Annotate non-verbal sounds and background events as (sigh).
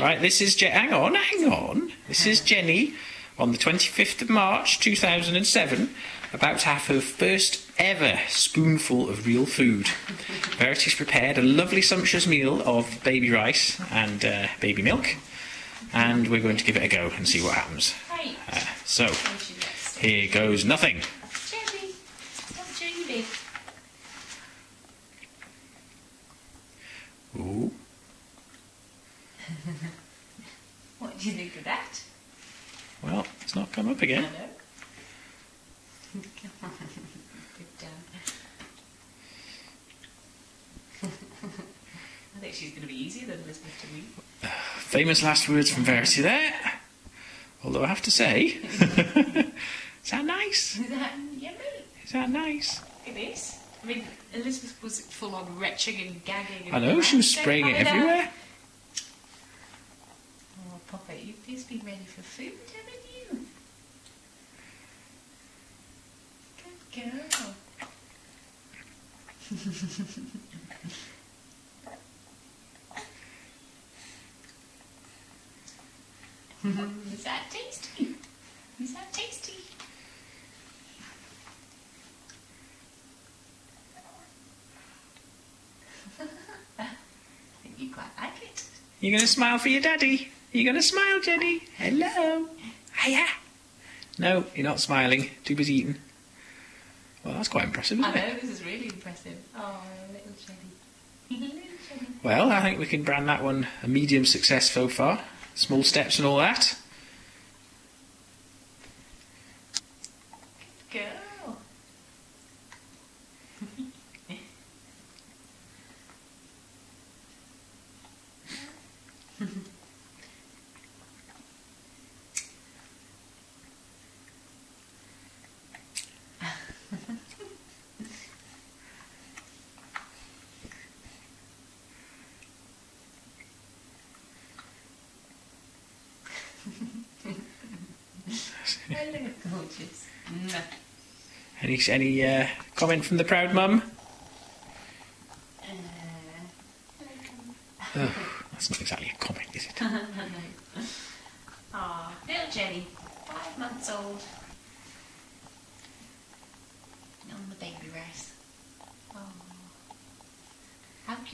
Right, this is Je- hang on, hang on. This is Jenny on the 25th of March 2007, about to have her first ever spoonful of real food. (laughs) Verity's prepared a lovely sumptuous meal of baby rice and uh, baby milk, and we're going to give it a go and see what happens. Uh, so, Where should we start? here goes nothing. Ooh. (laughs) What do you think of that? Well, it's not come up again. know. Come on. I think she's going to be easier than Elizabeth to read. (sighs) Famous last words from Verity there. Although I have to say, (laughs) is that nice? Is that yummy? Is that nice? It is. I mean, Elizabeth was full on retching and gagging. And I know, she was spraying it everywhere. Oh, Papa, you've just been ready for food, haven't you? Good girl. (laughs) Is that tasty? Is that tasty? (laughs) I think you quite like it. You gonna smile for your daddy? You gonna smile, Jenny? Hello. Hiya. No, you're not smiling. Too busy eating. Well, that's quite impressive, I isn't it? know, this is really impressive. Oh, little Jenny. (laughs) little Jenny. Well, I think we can brand that one a medium success so far. Small steps and all that. Girl. I look gorgeous. Mwah. Any any uh, comment from the proud mum? Uh, Oh, that's not exactly a comment, is it? (laughs) Aw, little Jenny, five months old. On the baby rice. Oh, how cute.